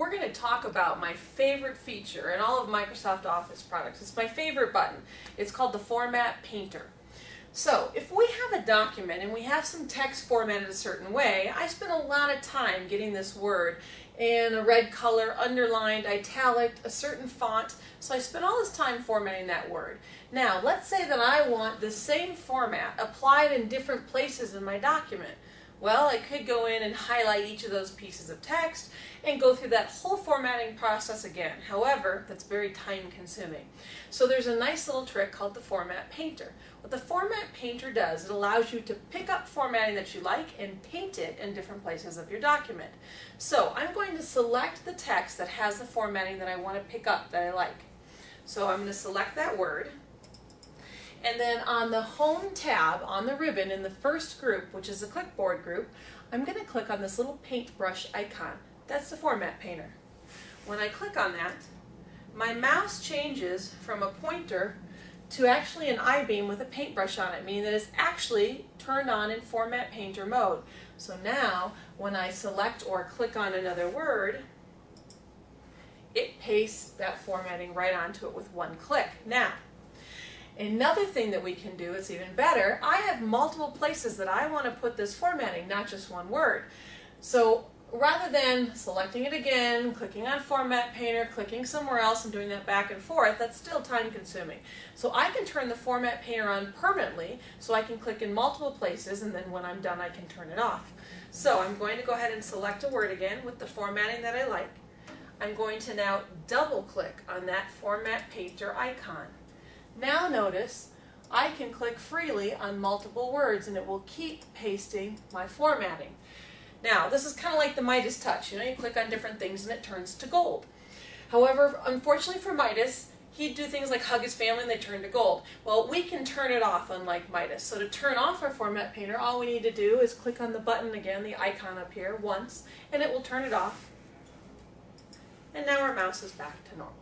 we're going to talk about my favorite feature in all of Microsoft Office products. It's my favorite button. It's called the Format Painter. So if we have a document and we have some text formatted a certain way, I spend a lot of time getting this word in a red color, underlined, italic, a certain font. So I spend all this time formatting that word. Now, let's say that I want the same format applied in different places in my document. Well, I could go in and highlight each of those pieces of text and go through that whole formatting process again. However, that's very time consuming. So there's a nice little trick called the Format Painter. What the Format Painter does, it allows you to pick up formatting that you like and paint it in different places of your document. So I'm going to select the text that has the formatting that I want to pick up that I like. So I'm going to select that word. And then on the Home tab on the ribbon in the first group, which is the clipboard group, I'm going to click on this little paintbrush icon. That's the Format Painter. When I click on that, my mouse changes from a pointer to actually an I-beam with a paintbrush on it, meaning that it's actually turned on in Format Painter mode. So now, when I select or click on another word, it pastes that formatting right onto it with one click. Now, Another thing that we can do, it's even better, I have multiple places that I want to put this formatting, not just one word. So rather than selecting it again, clicking on Format Painter, clicking somewhere else and doing that back and forth, that's still time consuming. So I can turn the Format Painter on permanently, so I can click in multiple places and then when I'm done I can turn it off. So I'm going to go ahead and select a word again with the formatting that I like. I'm going to now double click on that Format Painter icon. Now notice I can click freely on multiple words and it will keep pasting my formatting. Now this is kind of like the Midas touch, you know, you click on different things and it turns to gold. However, unfortunately for Midas, he'd do things like hug his family and they turn to gold. Well, we can turn it off unlike Midas. So to turn off our Format Painter, all we need to do is click on the button again, the icon up here, once, and it will turn it off. And now our mouse is back to normal.